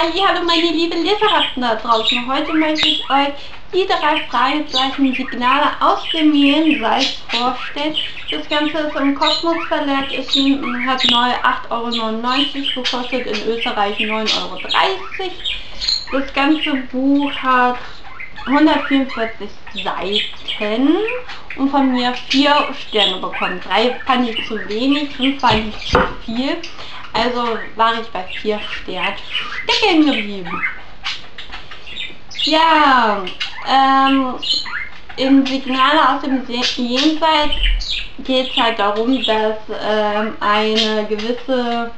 hallo meine liebe Leserhaften da draußen. Heute möchte ich euch die drei Fragezeichen Signale aus dem Jenseits vorstellen. Das Ganze ist im Kosmos Verlag erschienen und hat neu 8,99 Euro gekostet, in Österreich 9,30 Euro. Das ganze Buch hat 144 Seiten und von mir 4 Sterne bekommen. 3 fand ich zu wenig, 5 fand ich zu viel. Also war ich bei 4 Sternen stecken geblieben. Ja, ähm, in Signale aus dem Jenseits geht es halt darum, dass ähm, eine gewisse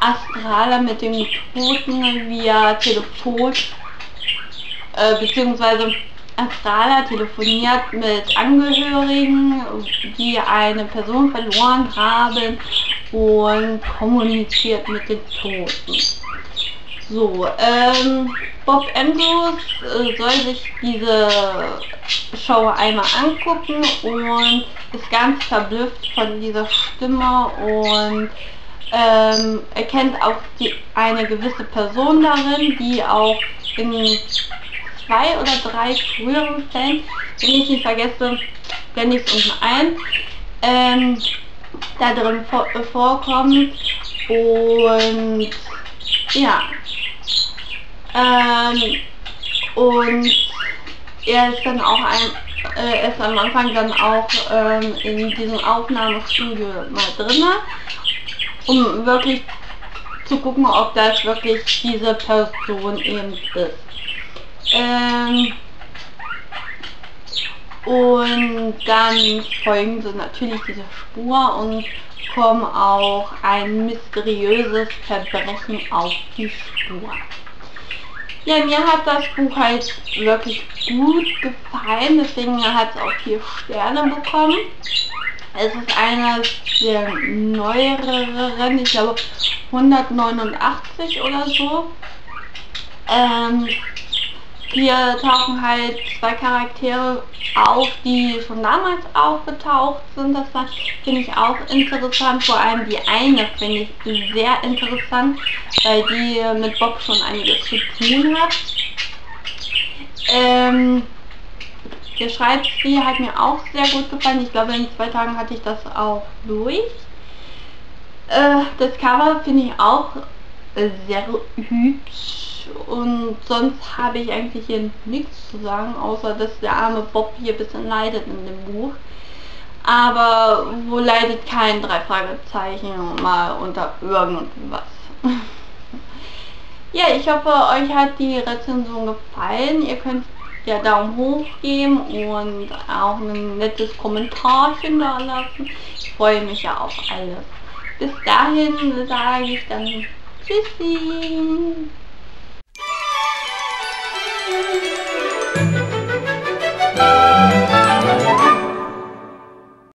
Astrale mit dem Toten via Telefon äh, beziehungsweise Astrala telefoniert mit Angehörigen, die eine Person verloren haben und kommuniziert mit den Toten. So, ähm, Bob Andrews äh, soll sich diese Show einmal angucken und ist ganz verblüfft von dieser Stimme und ähm, erkennt auch die, eine gewisse Person darin, die auch in zwei oder drei früheren Fällen, wenn ich nicht vergesse, blende ich es unten ein, ähm, da drin vor, äh, vorkommt und ja ähm, und er ist dann auch ein äh, ist am Anfang dann auch ähm, in diesem Aufnahmestudio mal drin, um wirklich zu gucken, ob das wirklich diese Person eben ist. Ähm, und dann folgen sie natürlich dieser Spur und kommen auch ein mysteriöses Verbrechen auf die Spur. Ja, mir hat das Buch halt wirklich gut gefallen, deswegen hat es auch vier Sterne bekommen. Es ist eines der neueren, ich glaube 189 oder so. Ähm, hier tauchen halt zwei Charaktere auf, die schon damals aufgetaucht sind. Das finde ich auch interessant. Vor allem die eine finde ich sehr interessant, weil die mit Bob schon einiges zu tun hat. Ähm, der Schreibstil hat mir auch sehr gut gefallen. Ich glaube, in zwei Tagen hatte ich das auch durch. Äh, das Cover finde ich auch sehr hübsch und sonst habe ich eigentlich hier nichts zu sagen, außer dass der arme Bob hier ein bisschen leidet in dem Buch. Aber wo leidet kein drei Fragezeichen mal unter irgendwas. ja, ich hoffe, euch hat die Rezension gefallen. Ihr könnt ja Daumen hoch geben und auch ein nettes Kommentarchen da lassen. Ich freue mich ja auf alles. Bis dahin sage ich dann Tschüssi!